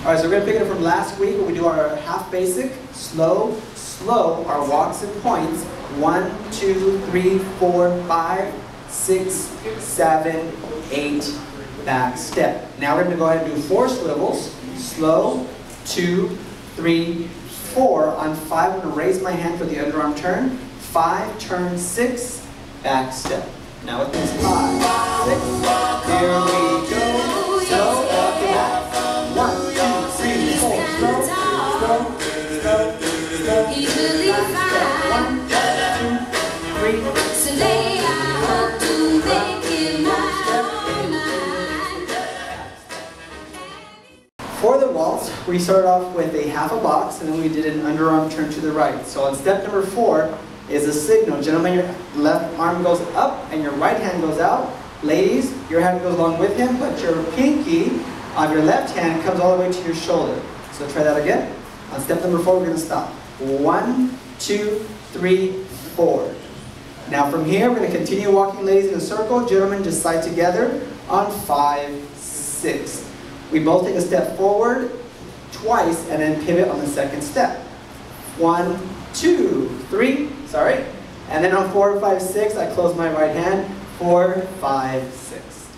All right, so we're gonna pick it up from last week when we do our half basic, slow, slow, our walks and points. One, two, three, four, five, six, seven, eight, back step. Now we're gonna go ahead and do four swivels, slow, two, three, four. On five, I'm gonna raise my hand for the underarm turn. Five, turn, six, back step. Now with this five, six, here For the waltz, we started off with a half a box and then we did an underarm turn to the right. So on step number four is a signal. Gentlemen, your left arm goes up and your right hand goes out. Ladies, your hand goes along with him, but your pinky of your left hand comes all the way to your shoulder. So try that again. On step number four, we're going to stop. One, two, three, four. Now from here, we're going to continue walking ladies in a circle. Gentlemen, just side together on five, six. We both take a step forward twice and then pivot on the second step. One, two, three, sorry. And then on four, five, six, I close my right hand. Four, five, six.